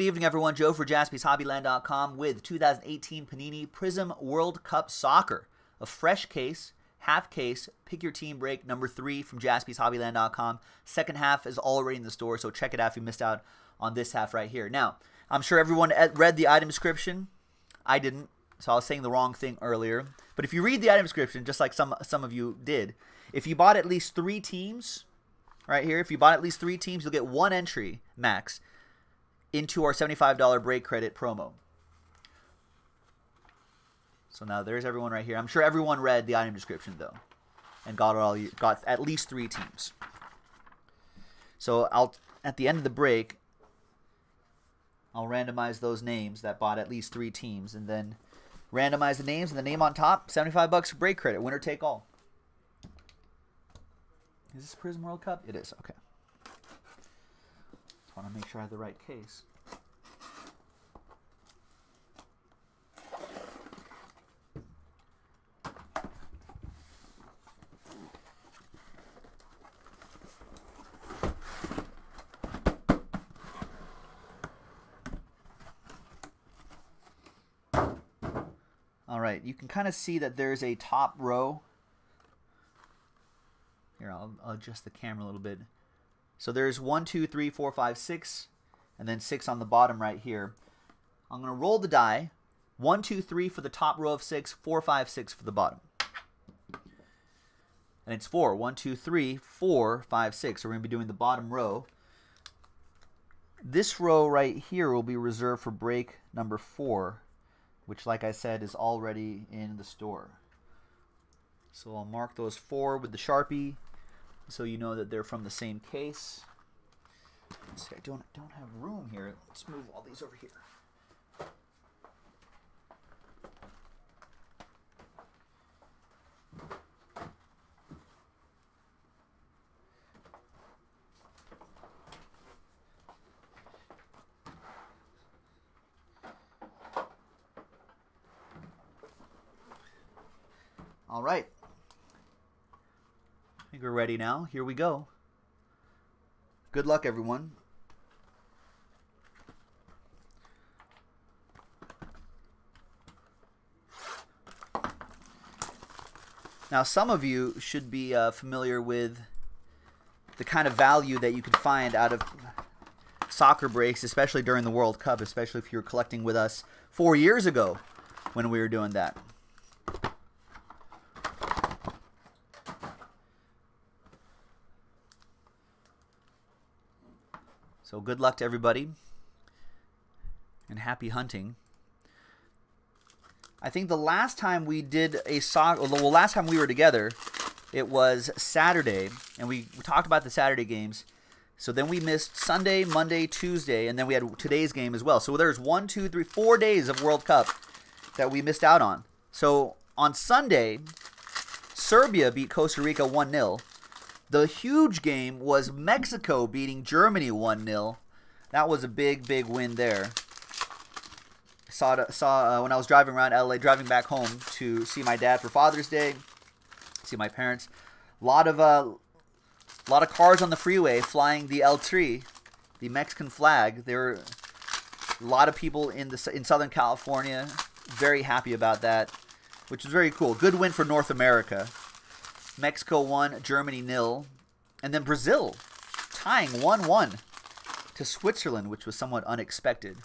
Good evening, everyone. Joe for jaspyshobbyland.com with 2018 Panini Prizm World Cup Soccer. A fresh case, half case, pick your team break number three from jaspyshobbyland.com. Second half is already in the store, so check it out if you missed out on this half right here. Now, I'm sure everyone read the item description. I didn't, so I was saying the wrong thing earlier. But if you read the item description, just like some some of you did, if you bought at least three teams, right here, if you bought at least three teams, you'll get one entry max into our $75 break credit promo. So now there's everyone right here. I'm sure everyone read the item description though, and got all got at least three teams. So I'll at the end of the break, I'll randomize those names that bought at least three teams, and then randomize the names and the name on top. 75 bucks break credit, winner take all. Is this Prizm World Cup? It is. Okay. Want to make sure I have the right case. All right, you can kind of see that there's a top row. Here, I'll, I'll adjust the camera a little bit. So there's one, two, three, four, five, six, and then six on the bottom right here. I'm going to roll the die. One, two, three for the top row of six. six, four, five, six for the bottom. And it's four. One, two, three, four, five, six. So we're going to be doing the bottom row. This row right here will be reserved for break number four which like I said is already in the store. So I'll mark those four with the Sharpie so you know that they're from the same case. See, I don't, don't have room here. Let's move all these over here. All right. Think we're ready now. Here we go. Good luck, everyone. Now, some of you should be uh, familiar with the kind of value that you can find out of soccer breaks, especially during the World Cup, especially if you were collecting with us four years ago when we were doing that. So good luck to everybody and happy hunting. I think the last time we did a soccer, well, last time we were together, it was Saturday, and we, we talked about the Saturday games. So then we missed Sunday, Monday, Tuesday, and then we had today's game as well. So there's one, two, three, four days of World Cup that we missed out on. So on Sunday, Serbia beat Costa Rica 1 0. The huge game was Mexico beating Germany 1 0. That was a big, big win there. Saw, saw uh, when I was driving around LA, driving back home to see my dad for Father's Day, see my parents. A lot of uh, lot of cars on the freeway flying the El Tri, the Mexican flag. There were a lot of people in the in Southern California very happy about that, which is very cool. Good win for North America. Mexico won, Germany nil, and then Brazil tying 1 1 to Switzerland, which was somewhat unexpected.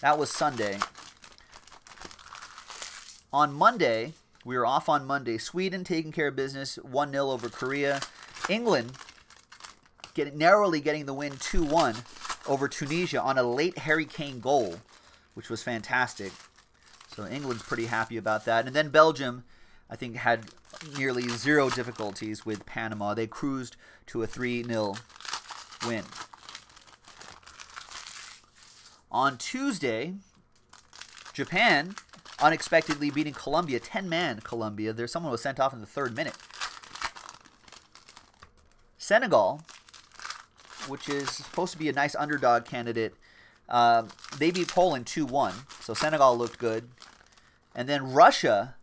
That was Sunday. On Monday, we were off on Monday. Sweden taking care of business 1 0 over Korea. England getting, narrowly getting the win 2 1 over Tunisia on a late Harry Kane goal, which was fantastic. So England's pretty happy about that. And then Belgium, I think, had nearly zero difficulties with Panama. They cruised to a 3 0 win. On Tuesday, Japan unexpectedly beating Colombia, 10 man Colombia. There's someone was sent off in the third minute. Senegal, which is supposed to be a nice underdog candidate, uh, they beat Poland 2 1. So Senegal looked good. And then Russia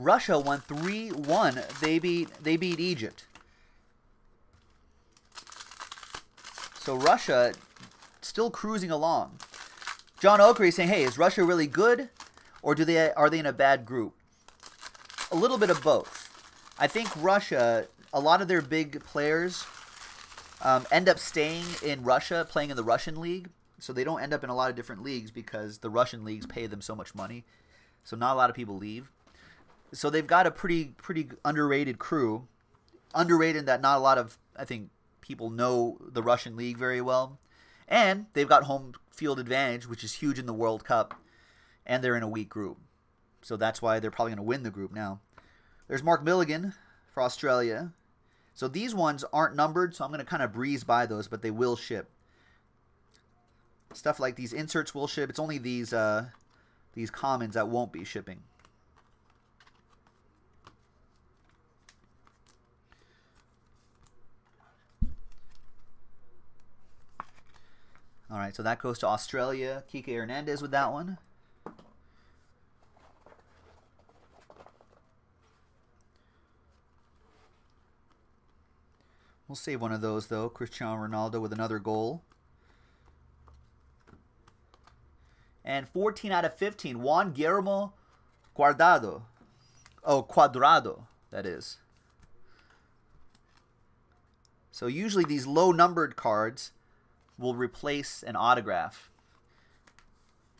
Russia won 3-1. They beat they beat Egypt. So Russia still cruising along. John Oakery saying, "Hey, is Russia really good, or do they are they in a bad group?" A little bit of both. I think Russia, a lot of their big players um, end up staying in Russia, playing in the Russian league, so they don't end up in a lot of different leagues because the Russian leagues pay them so much money. So not a lot of people leave. So they've got a pretty pretty underrated crew, underrated that not a lot of I think people know the Russian league very well, and they've got home field advantage, which is huge in the World Cup, and they're in a weak group. So that's why they're probably going to win the group now. There's Mark Milligan for Australia. So these ones aren't numbered, so I'm going to kind of breeze by those, but they will ship. Stuff like these inserts will ship. It's only these uh, these commons that won't be shipping. All right, so that goes to Australia. Kike Hernandez with that one. We'll save one of those, though. Cristiano Ronaldo with another goal. And 14 out of 15, Juan Guillermo Guardado. Oh, Cuadrado, that is. So usually these low-numbered cards will replace an autograph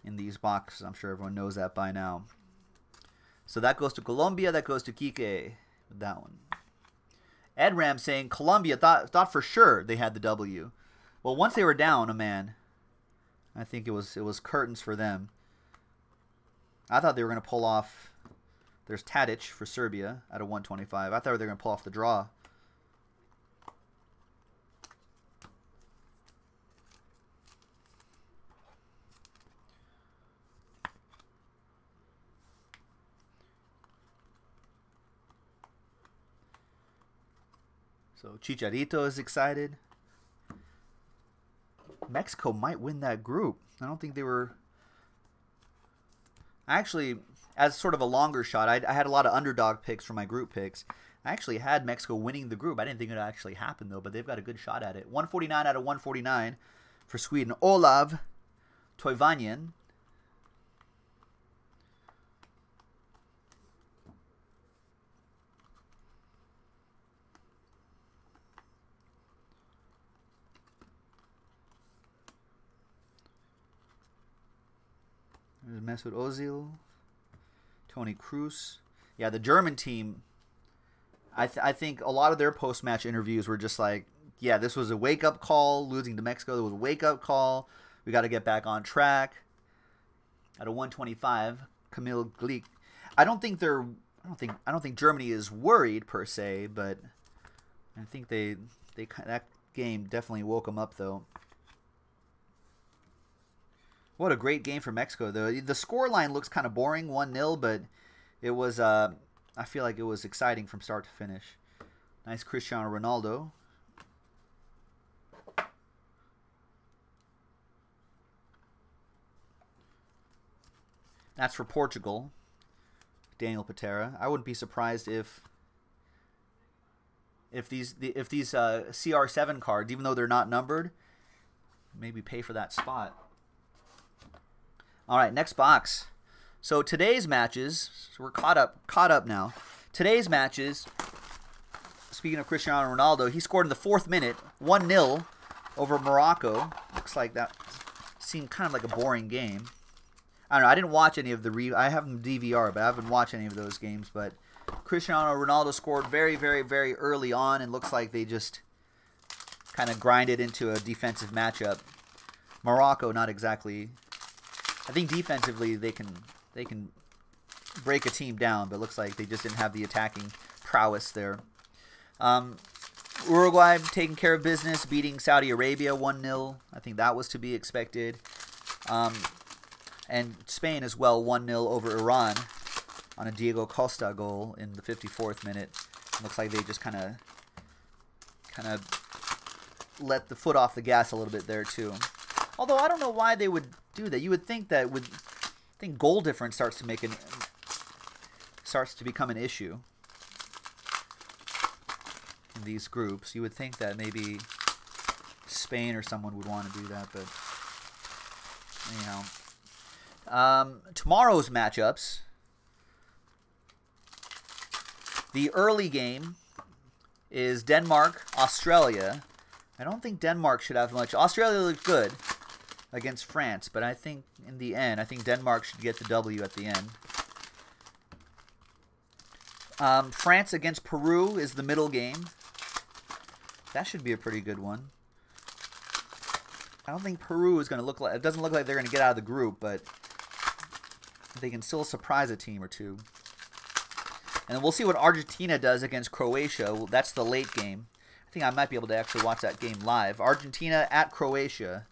in these boxes. I'm sure everyone knows that by now. So that goes to Colombia. That goes to Kike. That one. Ed Ram saying Colombia thought thought for sure they had the W. Well, once they were down a man, I think it was it was curtains for them. I thought they were going to pull off. There's Tadic for Serbia at a 125. I thought they were going to pull off the draw. Chicharito is excited. Mexico might win that group. I don't think they were. Actually, as sort of a longer shot, I, I had a lot of underdog picks for my group picks. I actually had Mexico winning the group. I didn't think it would actually happen though, but they've got a good shot at it. 149 out of 149 for Sweden. Olav Toivonen There's Mesut Ozil, Toni Kroos. Yeah, the German team. I th- I think a lot of their post match interviews were just like, yeah, this was a wake up call. Losing to Mexico it was a wake up call. We got to get back on track. At a 125, Kamil Glik. I don't think they're. I don't think. I don't think Germany is worried per se, but I think they they that game definitely woke them up though. What a great game for Mexico, though. The score line looks kind of boring, 1 0, but it was, uh, I feel like it was exciting from start to finish. Nice Cristiano Ronaldo. That's for Portugal. Daniel Patera. I wouldn't be surprised if if these if these uh, CR7 cards, even though they're not numbered, maybe pay for that spot. All right, next box. So today's matches, so we're caught up caught up now. Today's matches, speaking of Cristiano Ronaldo, he scored in the fourth minute, 1-0 over Morocco. Looks like that seemed kind of like a boring game. I don't know. I didn't watch any of the re. I have them DVR, but I haven't watched any of those games. But Cristiano Ronaldo scored very, very, very early on, and looks like they just kind of grinded into a defensive matchup. Morocco, not exactly I think defensively they can they can break a team down, but looks like they just didn't have the attacking prowess there. Um, Uruguay taking care of business, beating Saudi Arabia 1 0. I think that was to be expected. Um, and Spain as well 1 0 over Iran on a Diego Costa goal in the 54th minute. Looks like they just kind of kind of let the foot off the gas a little bit there too. Although I don't know why they would do that. You would think that would I think goal difference starts to make an starts to become an issue in these groups. You would think that maybe Spain or someone would want to do that, but anyhow. Um, tomorrow's matchups. The early game is Denmark, Australia. I don't think Denmark should have much. Australia looked good against France, but I think in the end, I think Denmark should get the W at the end. Um, France against Peru is the middle game. That should be a pretty good one. I don't think Peru is going to look like it doesn't look like they're going to get out of the group, but they can still surprise a team or two. And we'll see what Argentina does against Croatia. Well, that's the late game. I think I might be able to actually watch that game live. Argentina at Croatia.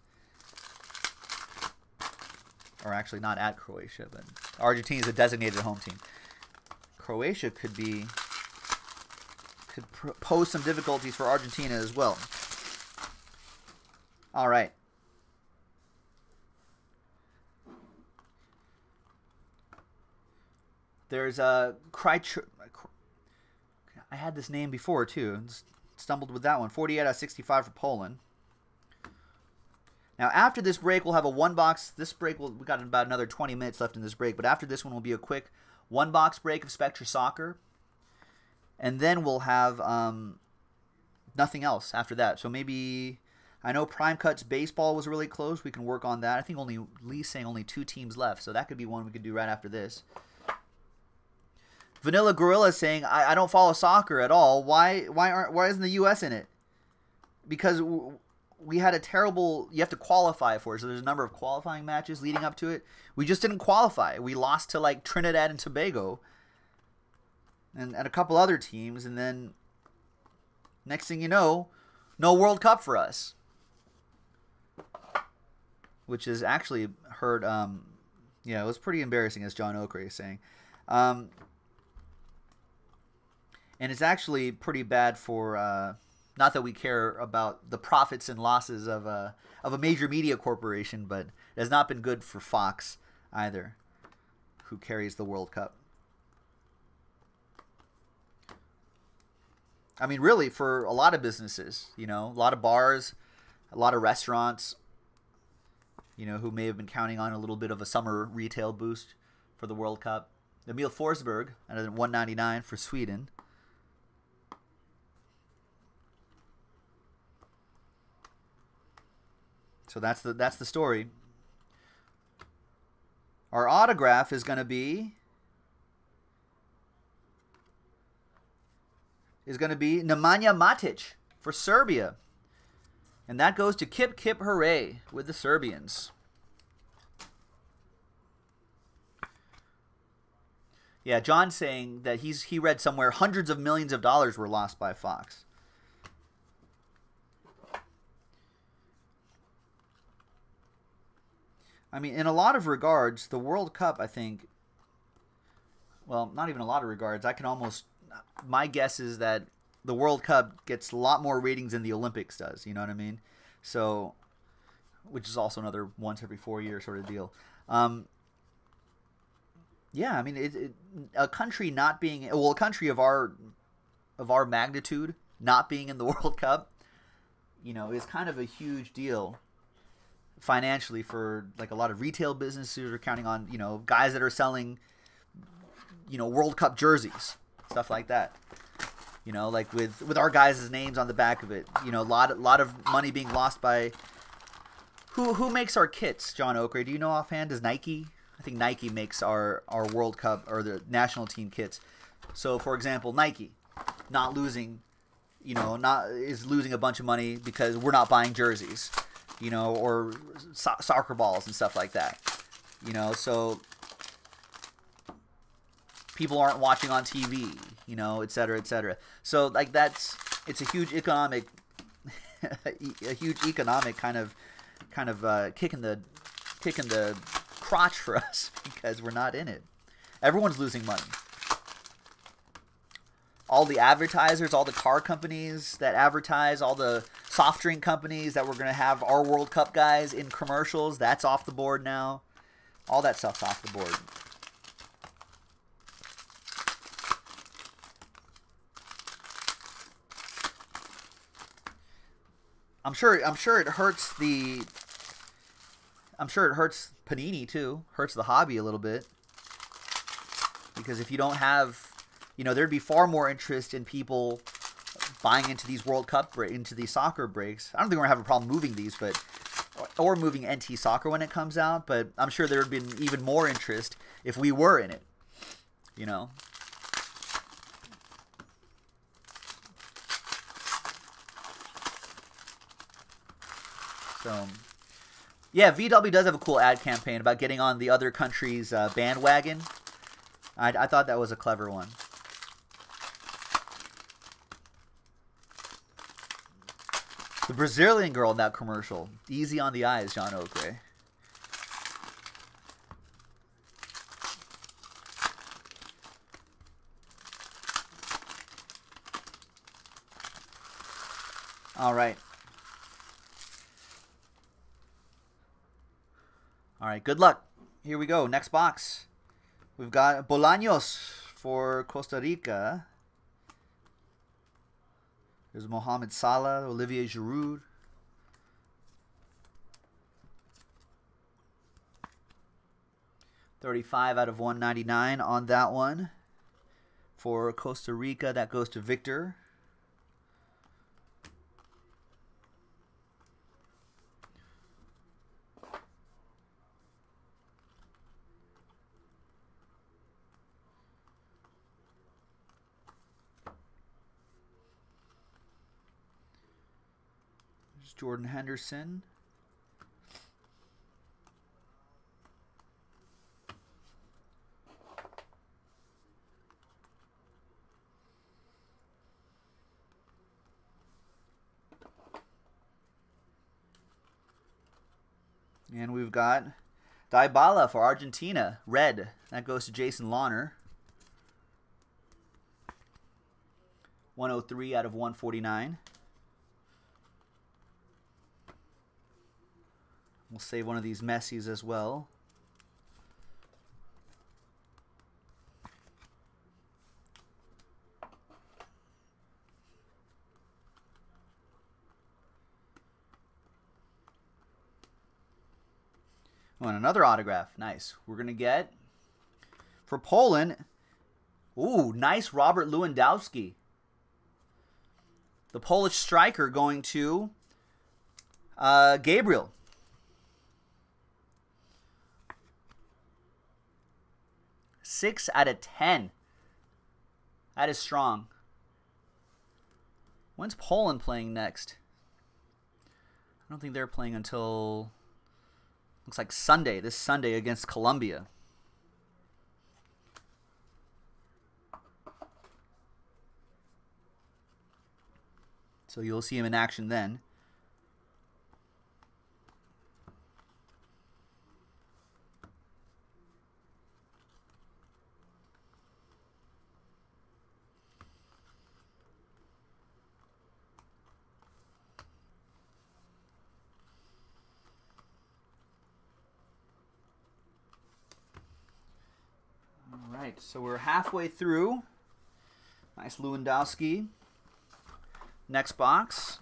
Or actually not at Croatia, but Argentina is a designated home team. Croatia could be could pose some difficulties for Argentina as well. All right. There's uh, a Krych. I had this name before too. Stumbled with that one. 48 out of 65 for Poland. Now after this break, we'll have a one box. This break, will, we got about another 20 minutes left in this break. But after this one, will be a quick one box break of Spectra Soccer, and then we'll have um, nothing else after that. So maybe I know Prime Cuts baseball was really close. We can work on that. I think only Lee's saying only two teams left, so that could be one we could do right after this. Vanilla Gorilla saying, I, I don't follow soccer at all. Why why aren't why isn't the U.S. in it? Because we had a terrible. You have to qualify for it. So there's a number of qualifying matches leading up to it. We just didn't qualify. We lost to like Trinidad and Tobago, and, and a couple other teams, and then next thing you know, no World Cup for us. Which is actually heard. Um, yeah, it was pretty embarrassing, as John Okray is saying. Um, and it's actually pretty bad for. Uh, not that we care about the profits and losses of a of a major media corporation, but it has not been good for Fox either, who carries the World Cup. I mean, really, for a lot of businesses, you know, a lot of bars, a lot of restaurants, you know, who may have been counting on a little bit of a summer retail boost for the World Cup. Emil Forsberg at 199 for Sweden. So that's the that's the story. Our autograph is going to be is going to be Nemanja Matic for Serbia. And that goes to Kip Kip Hooray with the Serbians. Yeah, John saying that he's he read somewhere hundreds of millions of dollars were lost by Fox. I mean, in a lot of regards, the World Cup, I think, well, not even a lot of regards. I can almost, my guess is that the World Cup gets a lot more ratings than the Olympics does. You know what I mean? So, which is also another once every four year sort of deal. Um, yeah, I mean, it, it, a country not being well, a country of our of our magnitude not being in the World Cup, you know, is kind of a huge deal financially for like a lot of retail businesses are counting on you know guys that are selling you know World Cup jerseys, stuff like that. You know, like with with our guys' names on the back of it. You know, a lot lot of money being lost by who who makes our kits, John Okray? Do you know offhand? Does Nike? I think Nike makes our our World Cup or the national team kits. So, for example, Nike not losing, you know, not is losing a bunch of money because we're not buying jerseys you know, or so- soccer balls and stuff like that. You know, so people aren't watching on TV, you know, et cetera, et cetera. So like that's it's a huge economic, a huge economic kind of kind of uh, kicking the kicking the crotch for us because we're not in it. Everyone's losing money all the advertisers, all the car companies that advertise, all the soft drink companies that were going to have our World Cup guys in commercials, that's off the board now. All that stuff's off the board. I'm sure I'm sure it hurts the I'm sure it hurts Panini too, hurts the hobby a little bit. Because if you don't have, you know, there'd be far more interest in people buying into these World Cup into these soccer breaks. I don't think we're gonna have a problem moving these, but or moving NT soccer when it comes out. But I'm sure there would be even more interest if we were in it. You know. So, yeah, VW does have a cool ad campaign about getting on the other country's uh, bandwagon. I, I thought that was a clever one. The Brazilian girl in that commercial. Easy on the eyes, John Oakley. All right. All right, good luck. Here we go. Next box. We've got Bolaños for Costa Rica. There's Mohamed Salah, Olivier Giroud. Thirty-five out of one ninety-nine on that one. For Costa Rica, that goes to Victor. Jordan Henderson. And we've got Dybala for Argentina, red. That goes to Jason Lawner. 103 out of 149. We'll save one of these messies as well. Oh, and another autograph. Nice. We're going to get, for Poland, ooh, nice Robert Lewandowski. The Polish striker going to uh, Gabriel. Six out of ten. That is strong. When's Poland playing next? I don't think they're playing until looks like Sunday, this Sunday against Colombia. So you'll see him in action then. So we're halfway through. Nice Lewandowski. Next box.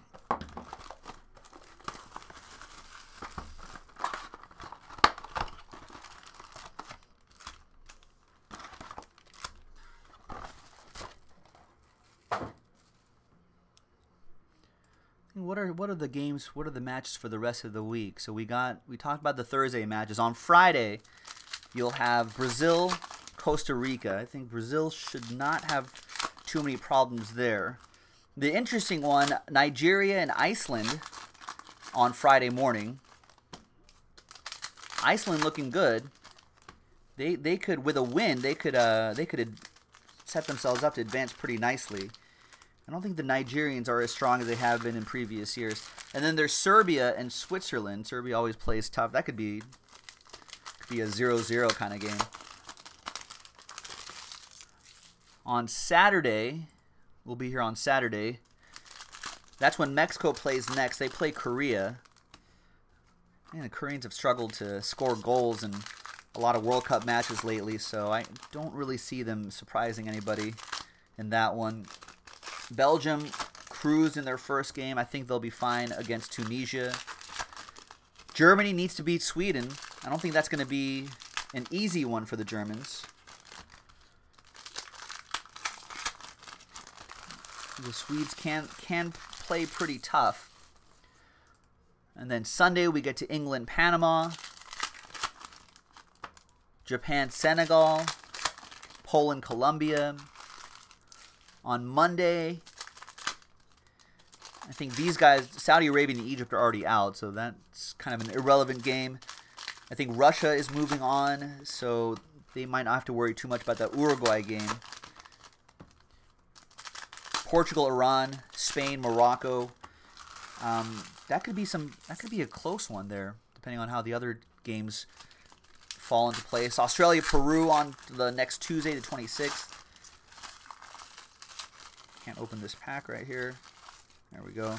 what are what are the games what are the matches for the rest of the week so we got we talked about the thursday matches on friday you'll have brazil Costa Rica. I think Brazil should not have too many problems there. The interesting one, Nigeria and Iceland on Friday morning. Iceland looking good. They they could with a win, they could uh they could set themselves up to advance pretty nicely. I don't think the Nigerians are as strong as they have been in previous years. And then there's Serbia and Switzerland. Serbia always plays tough. That could be could be a 0-0 kind of game. On Saturday. We'll be here on Saturday. That's when Mexico plays next. They play Korea. And the Koreans have struggled to score goals in a lot of World Cup matches lately, so I don't really see them surprising anybody in that one. Belgium cruised in their first game. I think they'll be fine against Tunisia. Germany needs to beat Sweden. I don't think that's going to be an easy one for the Germans. The Swedes can can play pretty tough. And then Sunday we get to England, Panama, Japan, Senegal, Poland, Colombia. On Monday, I think these guys, Saudi Arabia and Egypt, are already out, so that's kind of an irrelevant game. I think Russia is moving on, so they might not have to worry too much about that Uruguay game. Portugal, Iran, Spain, Morocco. Um, that could be some. That could be a close one there, depending on how the other games fall into place. Australia, Peru on the next Tuesday, the 26th. Can't open this pack right here. There we go.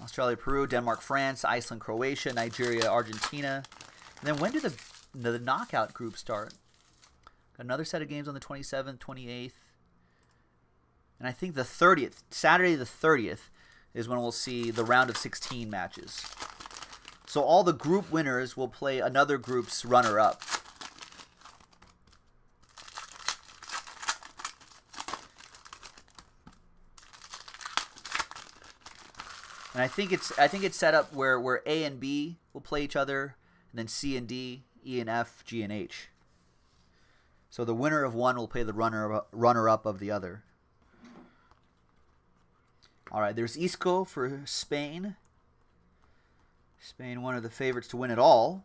Australia, Peru, Denmark, France, Iceland, Croatia, Nigeria, Argentina. And then when do the the knockout group start? Got another set of games on the 27th, 28th. And I think the 30th, Saturday the 30th, is when we'll see the round of 16 matches. So all the group winners will play another group's runner up. And I think it's I think it's set up where where A and B will play each other, and then C and D, E and F, G and H. So the winner of one will play the runner runner up of the other. All right, there's Isco for Spain. Spain, one of the favorites to win it all.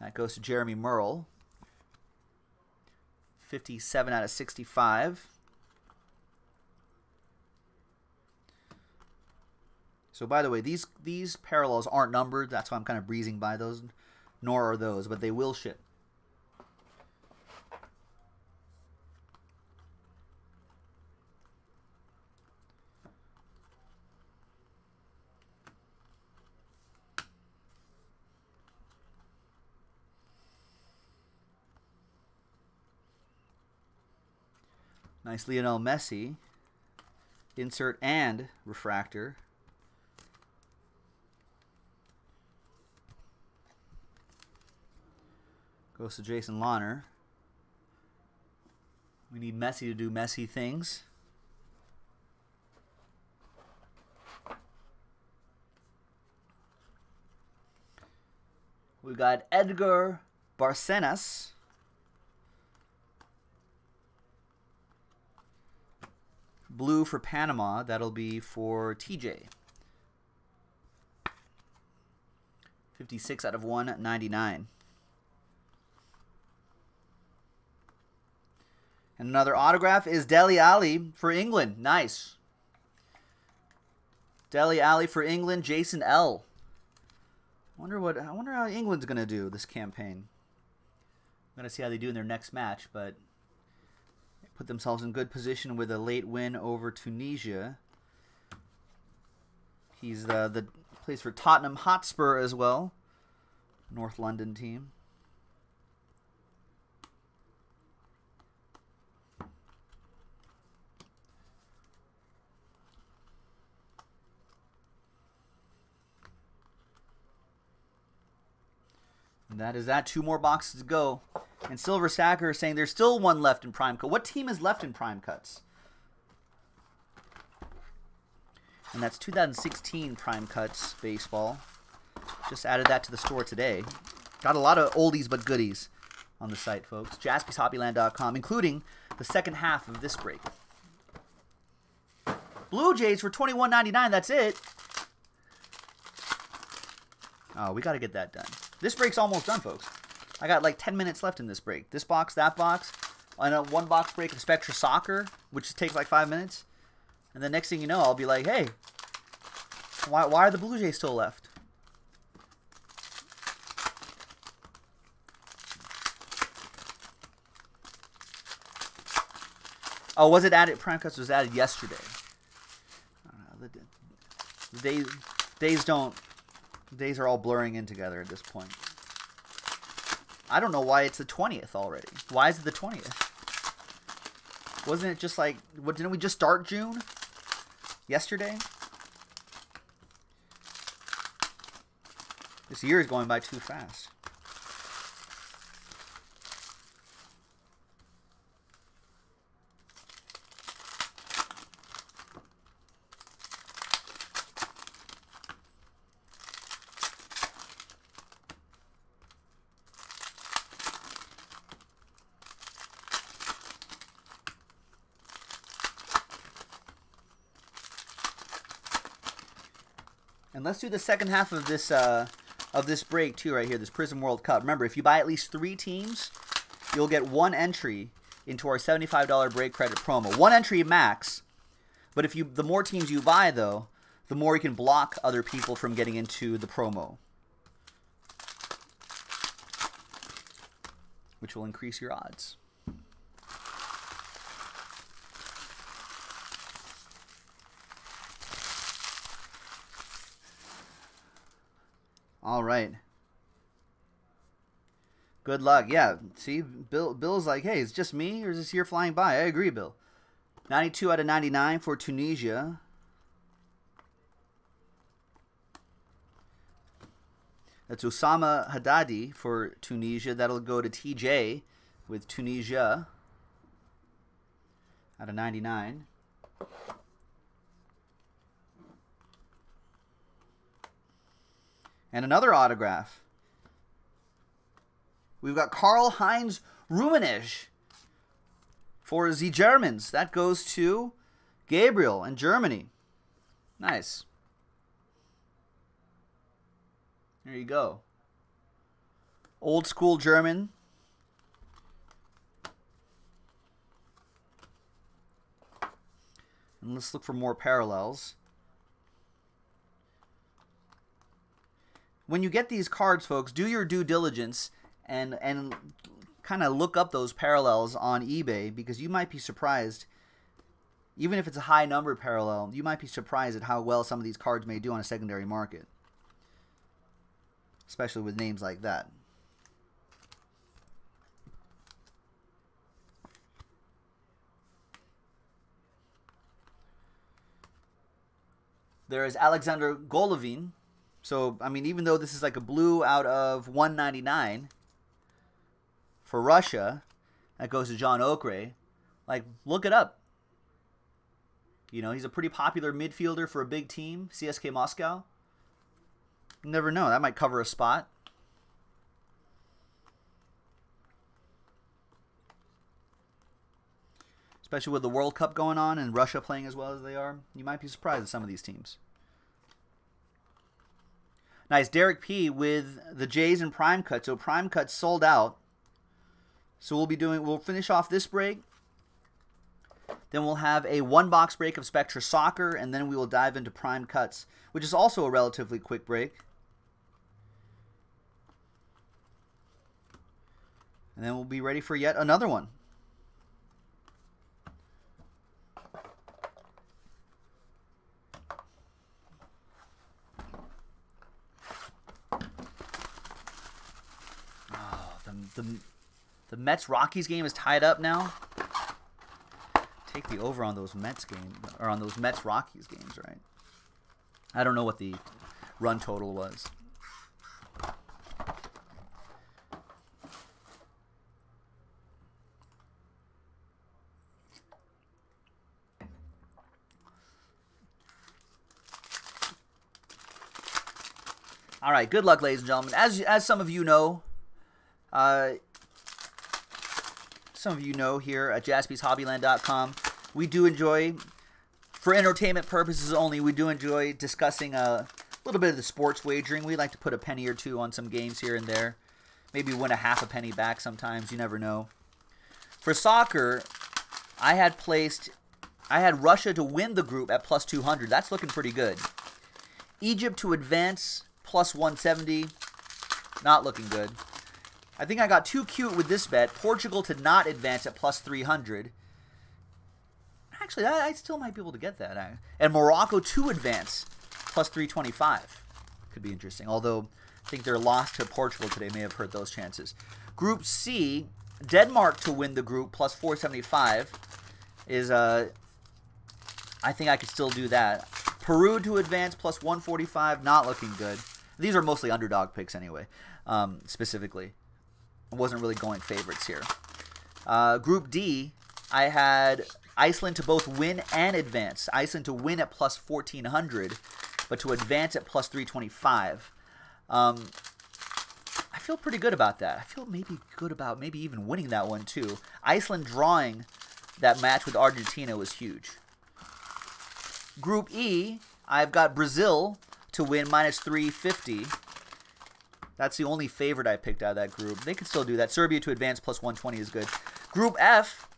That goes to Jeremy Merle. 57 out of 65. So by the way, these these parallels aren't numbered. That's why I'm kind of breezing by those. Nor are those, but they will ship. Nice Lionel Messi. Insert and refractor. Goes to Jason Lawner. We need Messi to do messy things. We've got Edgar Barcenas. Blue for Panama. That'll be for TJ. 56 out of 199. And another autograph is Dele Alli for England. Nice. Dele Alli for England. Jason L. Wonder what I wonder how England's gonna do this campaign. I'm gonna see how they do in their next match, but put themselves in good position with a late win over Tunisia. He's the the plays for Tottenham Hotspur as well, North London team. And that is that. Two more boxes to go. And Silver Stacker is saying there's still one left in Prime Cut. What team is left in Prime Cuts? And that's 2016 Prime Cuts Baseball. Just added that to the store today. Got a lot of oldies but goodies on the site, folks. JaspysHobbyland.com, including the second half of this break. Blue Jays for $21.99. That's it. Oh, we got to get that done. This break's almost done, folks. I got like 10 minutes left in this break. This box, that box, and a one box break of Spectra Soccer, which takes like five minutes. And the next thing you know, I'll be like, hey, why, why are the Blue Jays still left? Oh, was it added? Prime Cuts was added yesterday. Uh, the, the days, days don't days are all blurring in together at this point. I don't know why it's the 20th already. Why is it the 20th? Wasn't it just like, what, didn't we just start June? Yesterday? This year is going by too fast. Let's do the second half of this uh, of this break too, right here. This Prizm World Cup. Remember, if you buy at least three teams, you'll get one entry into our seventy-five dollar break credit promo. One entry max. But if you, the more teams you buy, though, the more you can block other people from getting into the promo, which will increase your odds. All right. Good luck. Yeah. See, Bill. Bill's like, hey, it's just me, or is this year flying by? I agree, Bill. 92 out of 99 for Tunisia. That's Osama Haddadi for Tunisia. That'll go to TJ with Tunisia out of 99. And another autograph. We've got Karl Heinz Rummenigge for the Germans. That goes to Gabriel in Germany. Nice. There you go. Old school German. And let's look for more parallels. When you get these cards, folks, do your due diligence and and kind of look up those parallels on eBay because you might be surprised. Even if it's a high number parallel, you might be surprised at how well some of these cards may do on a secondary market, especially with names like that. There is Alexander Golovin, so, I mean, even though this is like a blue out of 199 for Russia, that goes to John Okray, like, look it up. You know, he's a pretty popular midfielder for a big team, CSK Moscow. Never know, that might cover a spot. Especially with the World Cup going on and Russia playing as well as they are, you might be surprised at some of these teams. Nice. Derek P with the Jays and Prime Cut. So Prime Cut sold out. So we'll be doing, we'll finish off this break. Then we'll have a one box break of Spectra Soccer, and then we will dive into Prime Cuts, which is also a relatively quick break. And then we'll be ready for yet another one. the the Mets Rockies game is tied up now. Take the over on those Mets game or on those Mets Rockies games, right? I don't know what the run total was. All right, good luck, ladies and gentlemen. As as some of you know, uh, some of you know here at jaspyshobbyland.com, we do enjoy, for entertainment purposes only, we do enjoy discussing a little bit of the sports wagering. We like to put a penny or two on some games here and there. Maybe win a half a penny back sometimes. You never know. For soccer, I had placed, I had Russia to win the group at plus 200. That's looking pretty good. Egypt to advance plus 170. Not looking good. I think I got too cute with this bet. Portugal to not advance at plus 300. Actually, I, I still might be able to get that. And Morocco to advance plus 325. Could be interesting. Although I think their loss to Portugal today may have hurt those chances. Group C, Denmark to win the group plus 475 is uh I think I could still do that. Peru to advance plus 145, not looking good. These are mostly underdog picks anyway, um, specifically. Wasn't really going favorites here. Uh, group D, I had Iceland to both win and advance. Iceland to win at plus 1400, but to advance at plus 325. Um, I feel pretty good about that. I feel maybe good about maybe even winning that one too. Iceland drawing that match with Argentina was huge. Group E, I've got Brazil to win minus 350. That's the only favorite I picked out of that group. They can still do that. Serbia to advance plus 120 is good. Group F,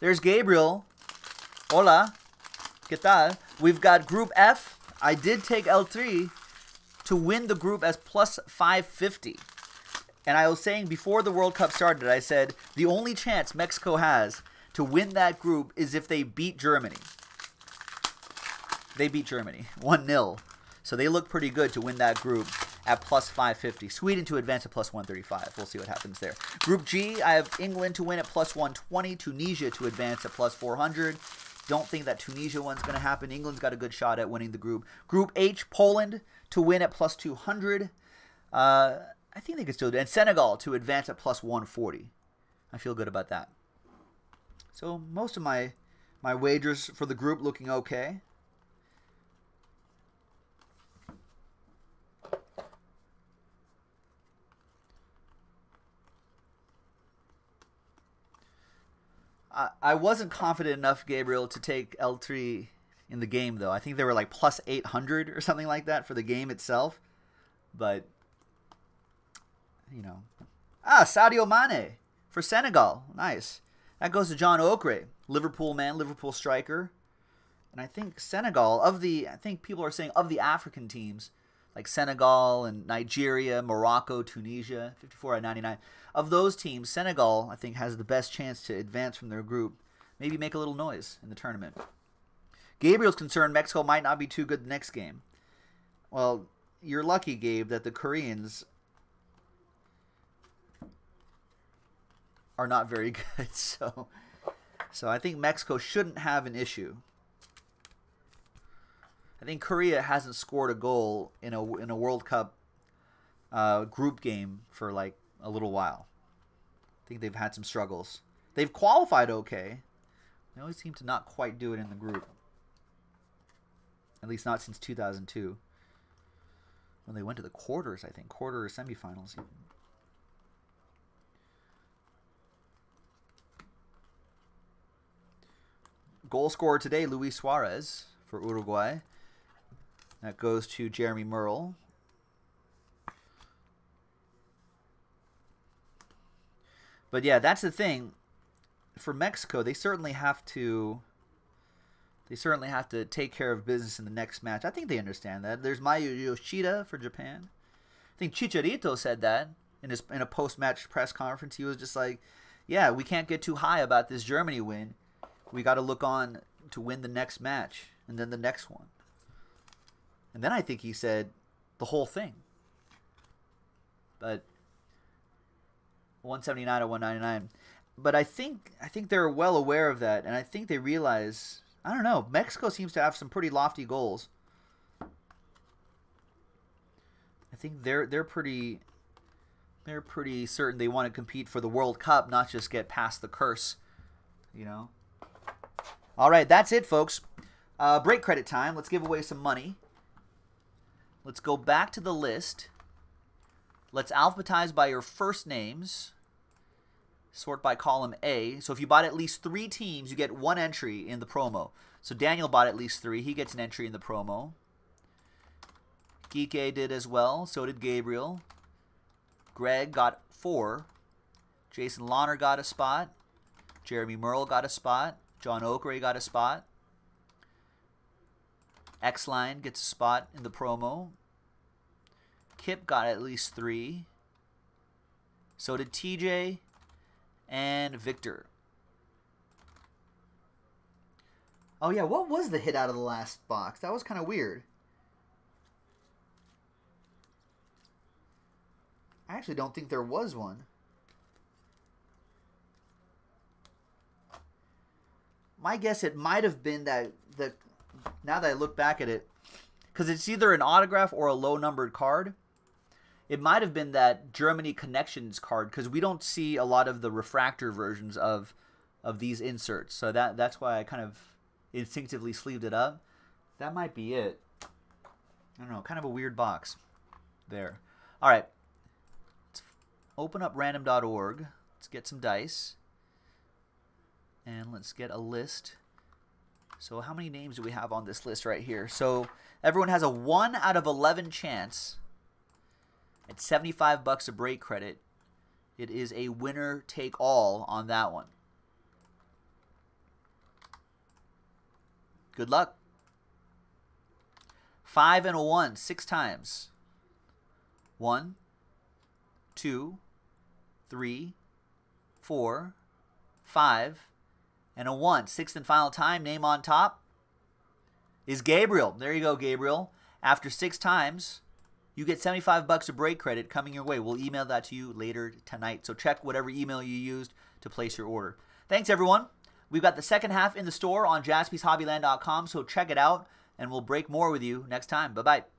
there's Gabriel. Hola. ¿Qué tal? We've got Group F. I did take El Tri to win the group as plus 550. And I was saying before the World Cup started, I said the only chance Mexico has to win that group is if they beat Germany. They beat Germany 1 0. So they look pretty good to win that group at plus 550. Sweden to advance at plus 135. We'll see what happens there. Group G, I have England to win at plus 120, Tunisia to advance at plus 400. Don't think that Tunisia one's going to happen. England's got a good shot at winning the group. Group H, Poland to win at plus 200. Uh, I think they could still do it. And Senegal to advance at plus 140. I feel good about that. So most of my my wagers for the group looking okay. I, wasn't confident enough, Gabriel, to take El Tri in the game, though. I think they were like plus 800 or something like that for the game itself. But, you know. Ah, Sadio Mane for Senegal. Nice. That goes to John Okre, Liverpool man, Liverpool striker. And I think Senegal, of the, I think people are saying of the African teams, like Senegal and Nigeria, Morocco, Tunisia, 54 out of 99. Of those teams, Senegal, I think, has the best chance to advance from their group, maybe make a little noise in the tournament. Gabriel's concerned Mexico might not be too good the next game. Well, you're lucky, Gabe, that the Koreans are not very good. So, so I think Mexico shouldn't have an issue. I think Korea hasn't scored a goal in a in a World Cup uh, group game for like a little while. I think they've had some struggles. They've qualified okay. They always seem to not quite do it in the group. At least not since 2002. When they went to the quarters, I think. Quarter or semifinals even. Goal scorer today, Luis Suarez for Uruguay. That goes to Jeremy Merle. But yeah, that's the thing. For Mexico, they certainly have to they certainly have to take care of business in the next match. I think they understand that. There's Maya Yoshida for Japan. I think Chicharito said that in his in a post-match press conference. He was just like, "Yeah, we can't get too high about this Germany win. We got to look on to win the next match and then the next one." And then I think he said the whole thing. But 179 or 199. But I think I think they're well aware of that and I think they realize I don't know, Mexico seems to have some pretty lofty goals. I think they're they're pretty they're pretty certain they want to compete for the World Cup, not just get past the curse, you know. All right, that's it, folks. Uh, break credit time. Let's give away some money. Let's go back to the list. Let's alphabetize by your first names. Sort by column A. So if you bought at least three teams, you get one entry in the promo. So Daniel bought at least three. He gets an entry in the promo. Geek A did as well. So did Gabriel. Greg got four. Jason Lahner got a spot. Jeremy Merle got a spot. John Okray got a spot. X Line gets a spot in the promo. Kip got at least three. So did TJ and Victor. Oh yeah, what was the hit out of the last box? That was kind of weird. I actually don't think there was one. My guess it might have been that the now that I look back at it because it's either an autograph or a low numbered card. It might have been that Germany Connections card because we don't see a lot of the refractor versions of of these inserts. So that that's why I kind of instinctively sleeved it up. That might be it. I don't know, kind of a weird box there. All right. Let's open up random.org. Let's get some dice. And let's get a list. So how many names do we have on this list right here? So everyone has a 1 out of 11 chance at 75 bucks a break credit. It is a winner take all on that one. Good luck. 5 and a 1 six times. One, two, three, four, five, and a one. Sixth and final time, name on top is Gabriel. There you go, Gabriel. After six times, you get 75 bucks of break credit coming your way. We'll email that to you later tonight. So check whatever email you used to place your order. Thanks, everyone. We've got the second half in the store on jaspyshobbyland.com, so check it out, and we'll break more with you next time. Bye bye.